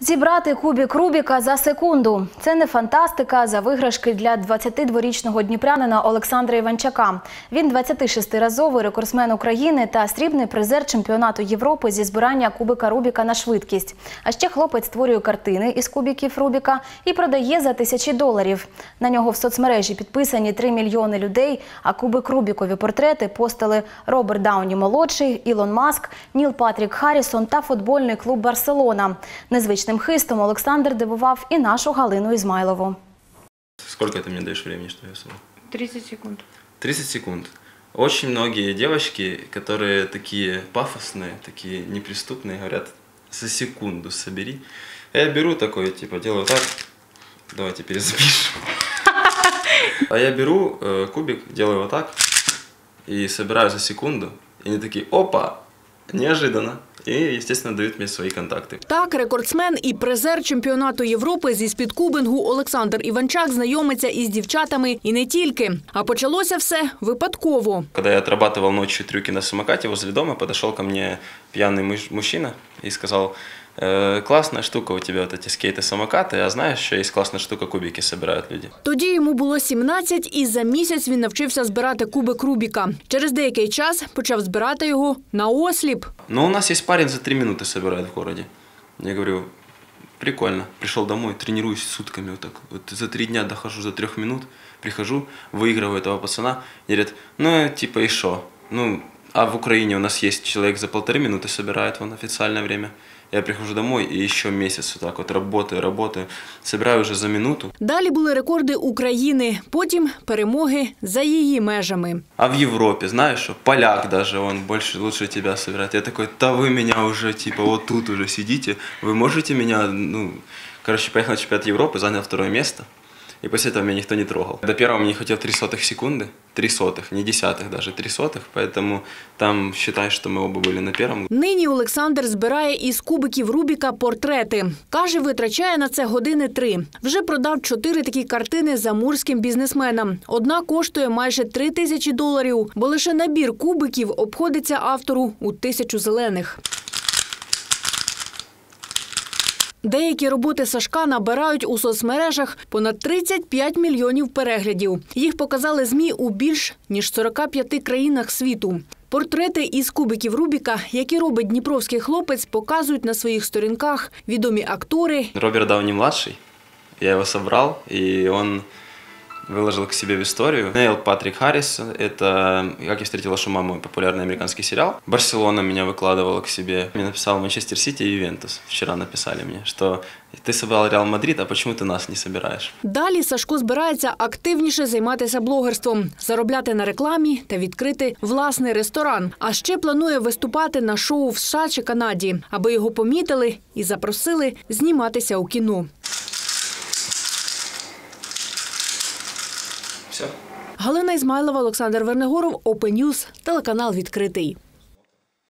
Зібрати кубік Рубіка за секунду – це не фантастика за виграшки для 22-річного дніпрянина Олександра Іванчака. Він 26-разовий рекордсмен України та срібний призер чемпіонату Європи зі збирання кубика Рубіка на швидкість. А ще хлопець створює картини із кубіків Рубіка і продає за тисячі доларів. На нього в соцмережі підписані 3 мільйони людей, а кубик Рубікові портрети постали Роберт Дауні молодший, Ілон Маск, Ніл Патрік Харрісон та футбольний клуб Барселона. Незвичним хистом Олександр дивував і нашу Галину Ізмайлову. Сколько ты мне даешь времени, что я сам? 30 секунд. 30 секунд. Очень многие девочки, которые такие пафосные, такие неприступные, говорят, за секунду собери. А я беру такой, типа, делаю так, давайте перезапишем. А я беру э, кубик, делаю вот так и собираю за секунду. И они такие, опа, неожиданно. И, естественно, дают мне свои контакты. Так, рекордсмен і призер чемпіонату Європи зі спідкубингу Олександр Іванчак знайомиться із дівчатами і не тільки. А почалося все випадково. Когда я отрабатывал ночью трюки на самокате возле дома, подошел ко мне пьяный муж- мужчина и сказал, «Э, классная штука у тебя вот эти скейты-самокаты, а знаешь, еще есть классная штука, кубики собирают люди. Тоді йому було 17, і за місяць він навчився збирати кубик Рубіка. Через деякий час почав збирати його на осліп. Но у нас есть парень за три минуты собирает в городе. Я говорю, прикольно. Пришел домой, тренируюсь сутками вот так. Вот за три дня дохожу за трех минут, прихожу, выигрываю этого пацана. И говорят, ну, типа, и шо? Ну, а в Украине у нас есть человек за полторы минуты собирает он официальное время. Я прихожу домой и еще месяц вот так вот работаю, работаю. Собираю уже за минуту. Далі були рекорди України, потім перемоги за її межами. А в Европе, знаешь, что поляк даже, он больше, лучше тебя собирает. Я такой, да вы меня уже, типа, вот тут уже сидите, вы можете меня, ну... Короче, поехал на чемпионат Европы, занял второе место. И после этого меня никто не трогал. До первого мне не хватило три сотых секунды. Три сотых, не десятых даже, три сотых. Поэтому там считай, что мы оба были на первом. Нині Олександр збирає із кубиків Рубіка портрети. Каже, витрачає на це години три. Вже продав чотири такі картини замурським бізнесменам. Одна коштує майже три тисячі доларів, бо лише набір кубиків обходиться автору у тисячу зелених. Деякі роботи Сашка набирають у соцмережах понад 35 мільйонів переглядів. Їх показали ЗМІ у більш ніж 45 країнах світу. Портрети із кубиків Рубіка, які робить дніпровський хлопець, показують на своїх сторінках відомі актори, Роберт Дауни младший. я його собрал, і он выложил к себе в историю. Нейл Патрик Харрис, это «Как я встретил вашу маму», популярный американский сериал. Барселона меня выкладывала к себе. Мне написал Манчестер Сити и Ювентус. Вчера написали мне, что ты собрал Реал Мадрид, а почему ты нас не собираешь? Далі Сашко збирається активніше займатися блогерством, заробляти на рекламі та відкрити власний ресторан. А ще планує виступати на шоу в США чи Канаді, аби його помітили і запросили зніматися у кіно. Все. Галина Ізмайлова, Олександр Вернегоров, Open телеканал відкритий.